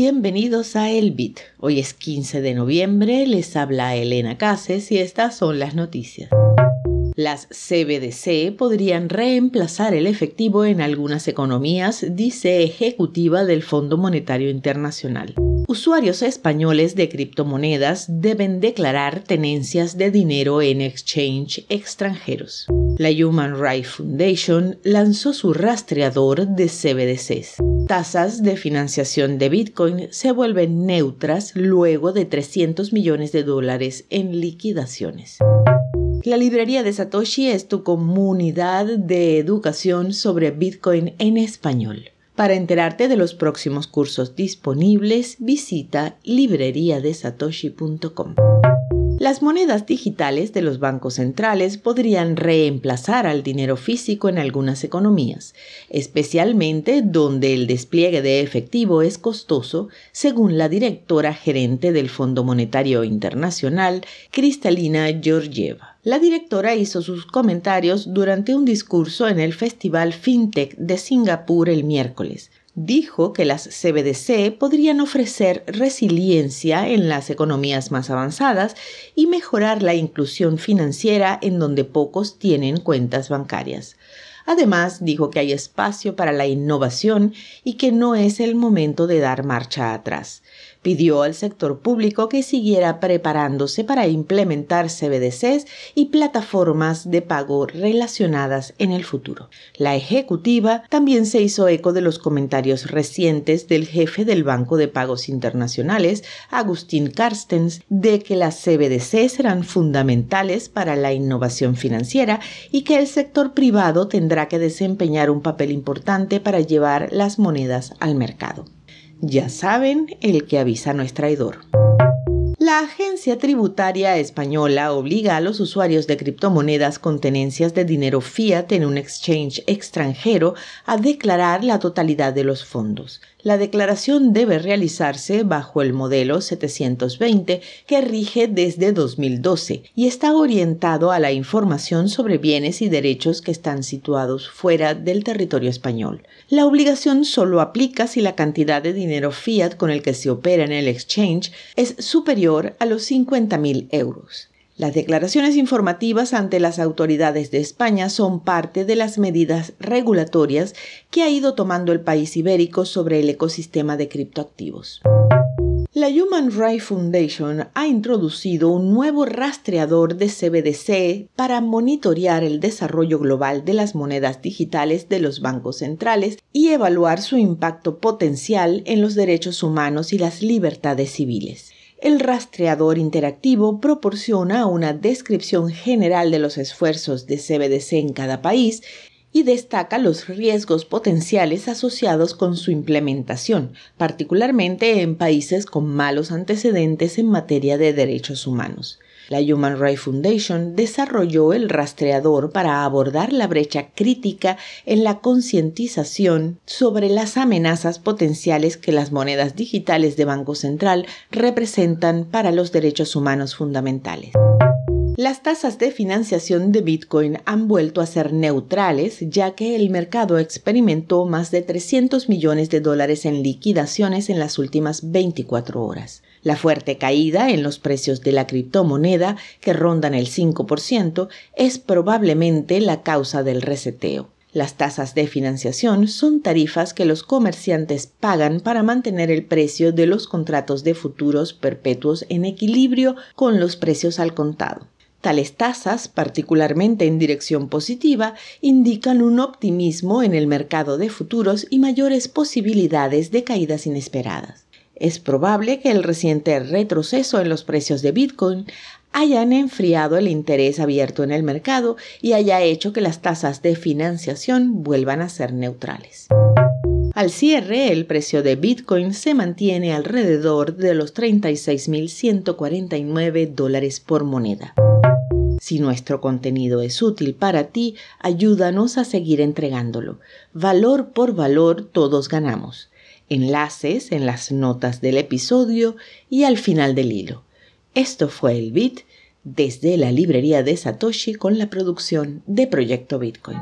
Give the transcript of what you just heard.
Bienvenidos a El Bit. Hoy es 15 de noviembre, les habla Elena Cases y estas son las noticias. Las CBDC podrían reemplazar el efectivo en algunas economías, dice ejecutiva del Fondo Monetario Internacional. Usuarios españoles de criptomonedas deben declarar tenencias de dinero en exchange extranjeros. La Human Rights Foundation lanzó su rastreador de CBDCs tasas de financiación de Bitcoin se vuelven neutras luego de 300 millones de dólares en liquidaciones. La librería de Satoshi es tu comunidad de educación sobre Bitcoin en español. Para enterarte de los próximos cursos disponibles, visita libreriadesatoshi.com. Las monedas digitales de los bancos centrales podrían reemplazar al dinero físico en algunas economías, especialmente donde el despliegue de efectivo es costoso, según la directora gerente del Fondo Monetario Internacional, Cristalina Georgieva. La directora hizo sus comentarios durante un discurso en el Festival FinTech de Singapur el miércoles, dijo que las CBDC podrían ofrecer resiliencia en las economías más avanzadas y mejorar la inclusión financiera en donde pocos tienen cuentas bancarias. Además, dijo que hay espacio para la innovación y que no es el momento de dar marcha atrás. Pidió al sector público que siguiera preparándose para implementar CBDCs y plataformas de pago relacionadas en el futuro. La ejecutiva también se hizo eco de los comentarios recientes del jefe del Banco de Pagos Internacionales, Agustín Carstens, de que las CBDCs serán fundamentales para la innovación financiera y que el sector privado tendrá que desempeñar un papel importante para llevar las monedas al mercado. Ya saben, el que avisa no es traidor. La agencia tributaria española obliga a los usuarios de criptomonedas con tenencias de dinero fiat en un exchange extranjero a declarar la totalidad de los fondos. La declaración debe realizarse bajo el modelo 720 que rige desde 2012 y está orientado a la información sobre bienes y derechos que están situados fuera del territorio español. La obligación solo aplica si la cantidad de dinero fiat con el que se opera en el exchange es superior a los 50.000 euros. Las declaraciones informativas ante las autoridades de España son parte de las medidas regulatorias que ha ido tomando el país ibérico sobre el ecosistema de criptoactivos. La Human Rights Foundation ha introducido un nuevo rastreador de CBDC para monitorear el desarrollo global de las monedas digitales de los bancos centrales y evaluar su impacto potencial en los derechos humanos y las libertades civiles. El rastreador interactivo proporciona una descripción general de los esfuerzos de CBDC en cada país y destaca los riesgos potenciales asociados con su implementación, particularmente en países con malos antecedentes en materia de derechos humanos. La Human Rights Foundation desarrolló el rastreador para abordar la brecha crítica en la concientización sobre las amenazas potenciales que las monedas digitales de Banco Central representan para los derechos humanos fundamentales. Las tasas de financiación de Bitcoin han vuelto a ser neutrales ya que el mercado experimentó más de 300 millones de dólares en liquidaciones en las últimas 24 horas. La fuerte caída en los precios de la criptomoneda, que rondan el 5%, es probablemente la causa del reseteo. Las tasas de financiación son tarifas que los comerciantes pagan para mantener el precio de los contratos de futuros perpetuos en equilibrio con los precios al contado. Tales tasas, particularmente en dirección positiva, indican un optimismo en el mercado de futuros y mayores posibilidades de caídas inesperadas. Es probable que el reciente retroceso en los precios de Bitcoin hayan enfriado el interés abierto en el mercado y haya hecho que las tasas de financiación vuelvan a ser neutrales. Al cierre, el precio de Bitcoin se mantiene alrededor de los 36.149 dólares por moneda. Si nuestro contenido es útil para ti, ayúdanos a seguir entregándolo. Valor por valor todos ganamos. Enlaces en las notas del episodio y al final del hilo. Esto fue el Bit desde la librería de Satoshi con la producción de Proyecto Bitcoin.